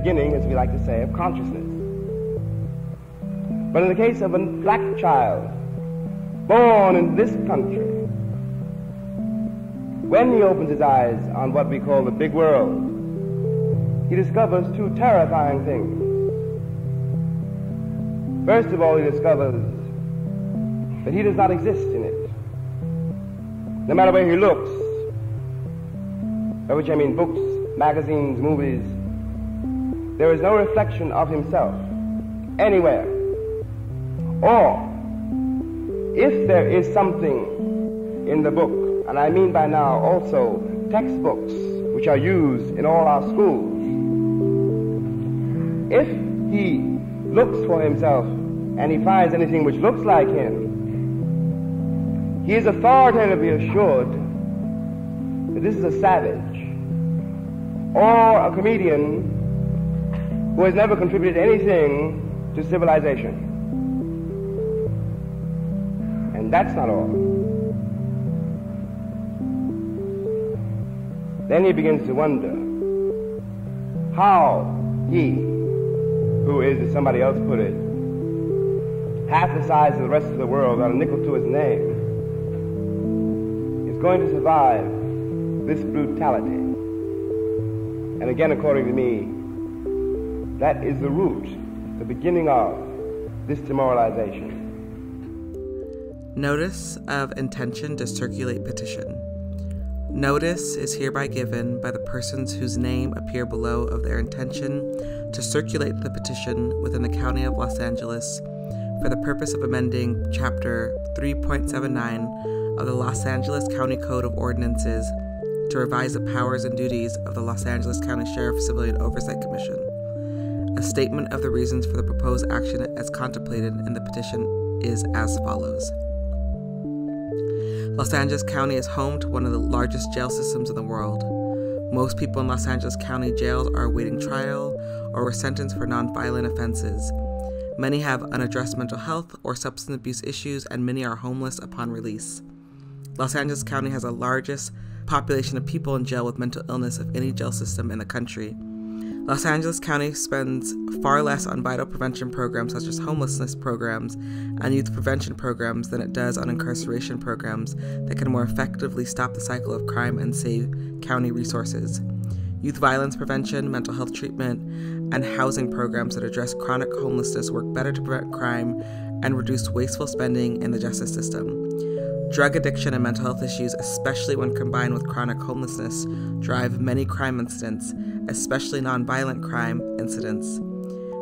beginning, as we like to say, of consciousness. But in the case of a black child born in this country, when he opens his eyes on what we call the big world, he discovers two terrifying things. First of all, he discovers that he does not exist in it. No matter where he looks, by which I mean books, magazines, movies, there is no reflection of himself anywhere. Or, if there is something in the book, and I mean by now also textbooks which are used in all our schools, if he looks for himself and he finds anything which looks like him, he is authoritatively assured that this is a savage or a comedian who has never contributed anything to civilization. And that's not all. Then he begins to wonder how he, who is, as somebody else put it, half the size of the rest of the world, got a nickel to his name, is going to survive this brutality. And again, according to me, that is the root, the beginning of this demoralization. Notice of intention to circulate petition. Notice is hereby given by the persons whose name appear below of their intention to circulate the petition within the County of Los Angeles for the purpose of amending Chapter 3.79 of the Los Angeles County Code of Ordinances to revise the powers and duties of the Los Angeles County Sheriff Civilian Oversight Commission. A statement of the reasons for the proposed action as contemplated in the petition is as follows. Los Angeles County is home to one of the largest jail systems in the world. Most people in Los Angeles County jails are awaiting trial or were sentenced for nonviolent offenses. Many have unaddressed mental health or substance abuse issues, and many are homeless upon release. Los Angeles County has the largest population of people in jail with mental illness of any jail system in the country. Los Angeles County spends far less on vital prevention programs such as homelessness programs and youth prevention programs than it does on incarceration programs that can more effectively stop the cycle of crime and save county resources. Youth violence prevention, mental health treatment, and housing programs that address chronic homelessness work better to prevent crime and reduce wasteful spending in the justice system. Drug addiction and mental health issues, especially when combined with chronic homelessness, drive many crime incidents, especially nonviolent crime incidents.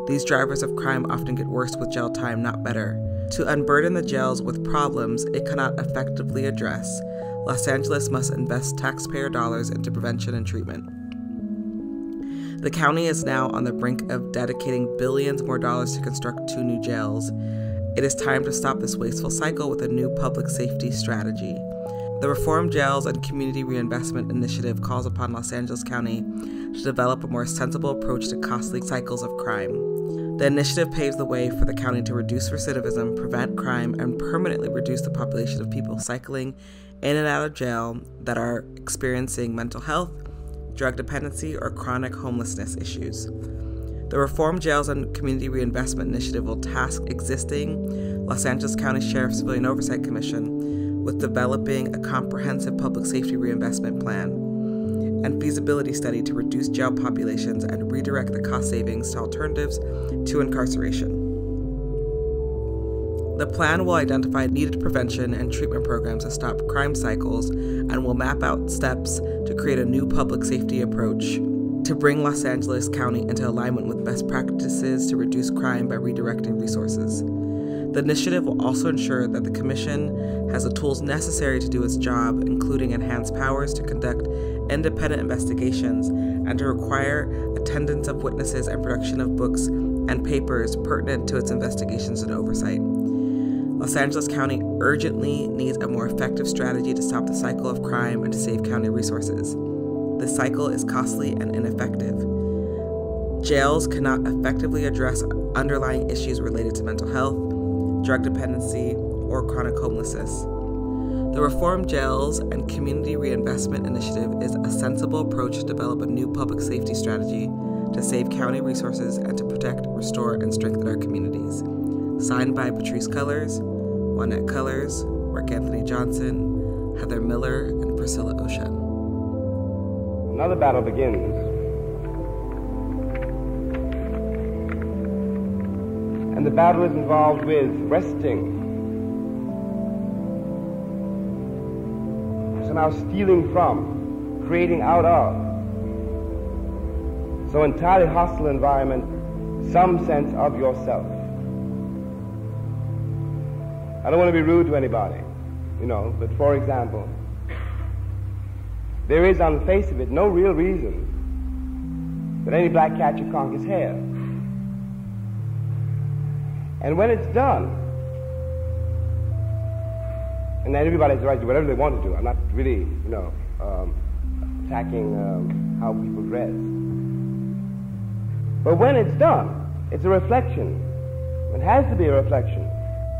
These drivers of crime often get worse with jail time, not better. To unburden the jails with problems it cannot effectively address, Los Angeles must invest taxpayer dollars into prevention and treatment. The county is now on the brink of dedicating billions more dollars to construct two new jails, it is time to stop this wasteful cycle with a new public safety strategy. The Reform Jails and Community Reinvestment Initiative calls upon Los Angeles County to develop a more sensible approach to costly cycles of crime. The initiative paves the way for the county to reduce recidivism, prevent crime, and permanently reduce the population of people cycling in and out of jail that are experiencing mental health, drug dependency, or chronic homelessness issues. The Reform Jails and Community Reinvestment Initiative will task existing Los Angeles County Sheriff's Civilian Oversight Commission with developing a comprehensive public safety reinvestment plan and feasibility study to reduce jail populations and redirect the cost savings to alternatives to incarceration. The plan will identify needed prevention and treatment programs to stop crime cycles and will map out steps to create a new public safety approach to bring Los Angeles County into alignment with best practices to reduce crime by redirecting resources. The initiative will also ensure that the Commission has the tools necessary to do its job, including enhanced powers to conduct independent investigations and to require attendance of witnesses and production of books and papers pertinent to its investigations and oversight. Los Angeles County urgently needs a more effective strategy to stop the cycle of crime and to save county resources. This cycle is costly and ineffective. Jails cannot effectively address underlying issues related to mental health, drug dependency, or chronic homelessness. The Reform Jails and Community Reinvestment Initiative is a sensible approach to develop a new public safety strategy to save county resources and to protect, restore, and strengthen our communities. Signed by Patrisse Cullors, Juanette Cullors, Mark Anthony Johnson, Heather Miller, and Priscilla Ocen. Another battle begins And the battle is involved with wresting, somehow stealing from, creating out of. So entirely hostile environment, some sense of yourself. I don't want to be rude to anybody, you know, but for example, there is on the face of it no real reason that any black cat should conk his hair. And when it's done, and then everybody's right to do whatever they want to do. I'm not really, you know, um, attacking um, how people dress. But when it's done, it's a reflection. It has to be a reflection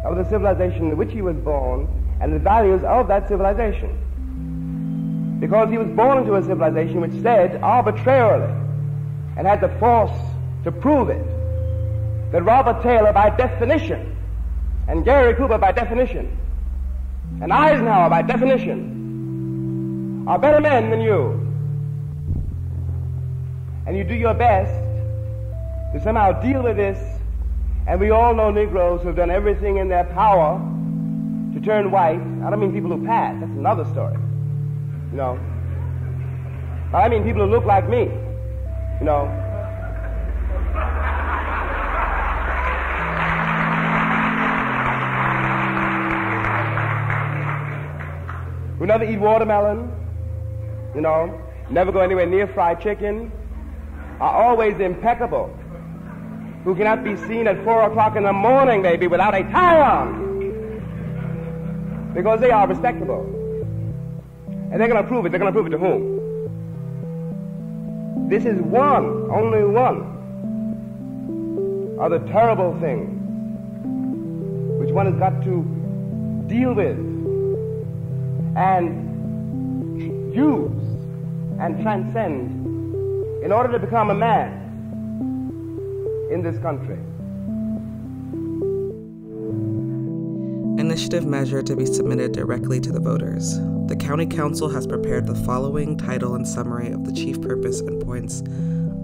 of the civilization in which he was born and the values of that civilization. Because he was born into a civilization which said arbitrarily and had the force to prove it that Robert Taylor, by definition, and Gary Cooper, by definition, and Eisenhower, by definition, are better men than you. And you do your best to somehow deal with this, and we all know Negroes who have done everything in their power to turn white. I don't mean people who pass, that's another story. You know. I mean people who look like me. You know, who never eat watermelon, you know, never go anywhere near fried chicken, are always impeccable, who cannot be seen at four o'clock in the morning, maybe, without a tie on, because they are respectable. And they're going to prove it. They're going to prove it to whom? This is one, only one, of the terrible things which one has got to deal with and use and transcend in order to become a man in this country. Initiative measure to be submitted directly to the voters. The County Counsel has prepared the following title and summary of the chief purpose and points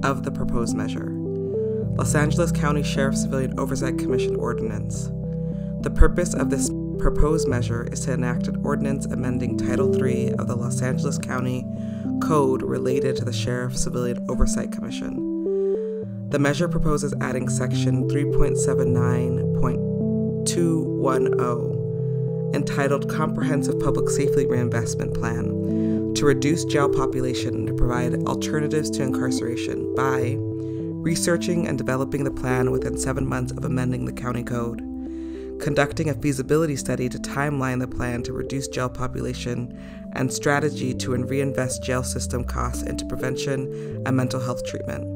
of the proposed measure. Los Angeles County Sheriff Civilian Oversight Commission Ordinance. The purpose of this proposed measure is to enact an ordinance amending Title III of the Los Angeles County Code related to the Sheriff Civilian Oversight Commission. The measure proposes adding Section 3.79.210, entitled Comprehensive Public Safety Reinvestment Plan, to reduce jail population and to provide alternatives to incarceration by researching and developing the plan within seven months of amending the county code conducting a feasibility study to timeline the plan to reduce jail population and strategy to reinvest jail system costs into prevention and mental health treatment.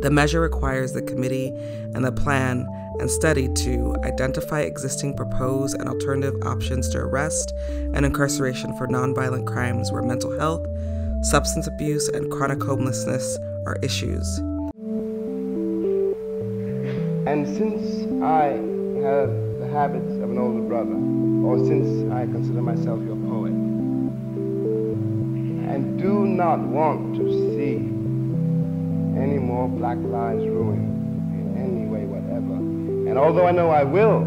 The measure requires the committee and the plan and study to identify existing proposed and alternative options to arrest and incarceration for nonviolent crimes where mental health, substance abuse, and chronic homelessness are issues. And since I have the habits of an older brother, or since I consider myself your poet, and do not want to any more black lives ruined in any way whatever. And although I know I will,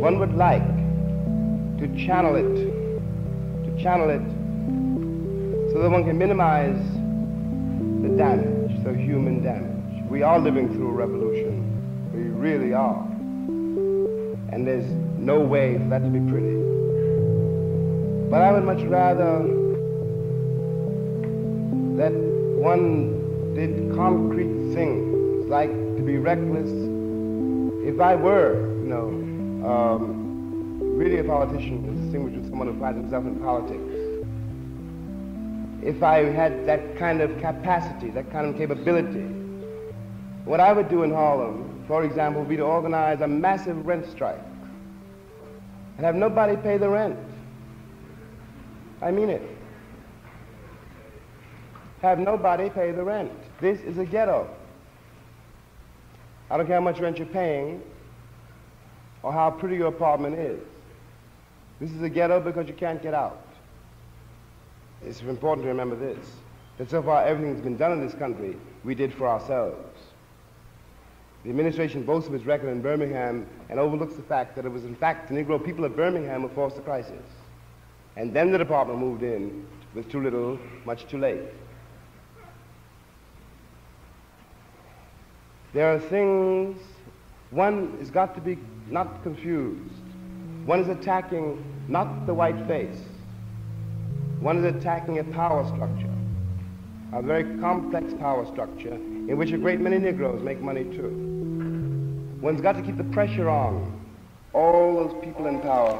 one would like to channel it, to channel it so that one can minimize the damage, the human damage. We are living through a revolution. We really are. and there's no way for that to be pretty. But I would much rather that one did concrete things, like to be reckless. If I were, you know, um, really a politician, distinguished with someone who finds himself in politics, if I had that kind of capacity, that kind of capability, what I would do in Harlem, for example, would be to organize a massive rent strike and have nobody pay the rent. I mean it. Have nobody pay the rent. This is a ghetto. I don't care how much rent you're paying or how pretty your apartment is. This is a ghetto because you can't get out. It's important to remember this, that so far everything that's been done in this country, we did for ourselves. The administration boasts of its record in Birmingham and overlooks the fact that it was in fact the Negro people of Birmingham who forced the crisis. And then the department moved in with too little, much too late. There are things, one has got to be not confused. One is attacking not the white face. One is attacking a power structure, a very complex power structure in which a great many Negroes make money too. One's got to keep the pressure on all those people in power